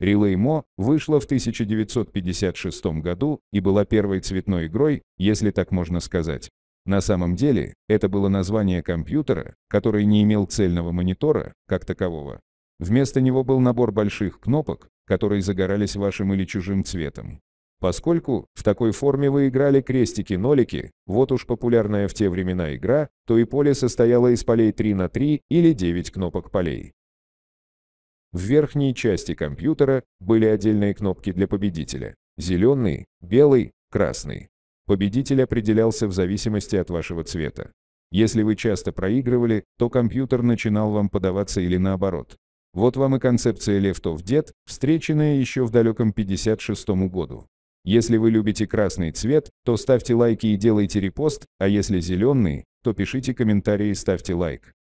Mo вышла в 1956 году и была первой цветной игрой, если так можно сказать. На самом деле, это было название компьютера, который не имел цельного монитора, как такового. Вместо него был набор больших кнопок, которые загорались вашим или чужим цветом. Поскольку в такой форме вы играли крестики-нолики, вот уж популярная в те времена игра, то и поле состояло из полей 3 на 3 или 9 кнопок полей. В верхней части компьютера были отдельные кнопки для победителя. Зеленый, белый, красный. Победитель определялся в зависимости от вашего цвета. Если вы часто проигрывали, то компьютер начинал вам подаваться или наоборот. Вот вам и концепция of Dead, встреченная еще в далеком 56 году. Если вы любите красный цвет, то ставьте лайки и делайте репост, а если зеленый, то пишите комментарии и ставьте лайк.